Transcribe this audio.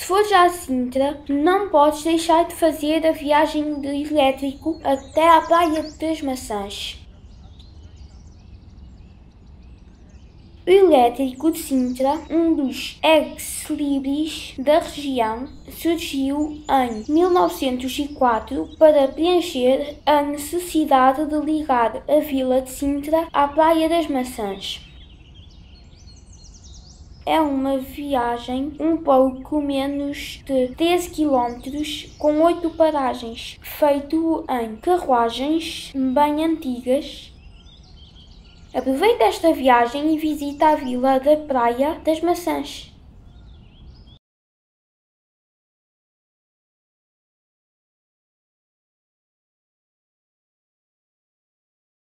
Se fores à Sintra, não podes deixar de fazer a viagem de elétrico até à Praia das Maçãs. O elétrico de Sintra, um dos ex-libris da região, surgiu em 1904 para preencher a necessidade de ligar a vila de Sintra à Praia das Maçãs. É uma viagem um pouco menos de 13 km com 8 paragens, feito em carruagens bem antigas. Aproveita esta viagem e visita a vila da Praia das Maçãs.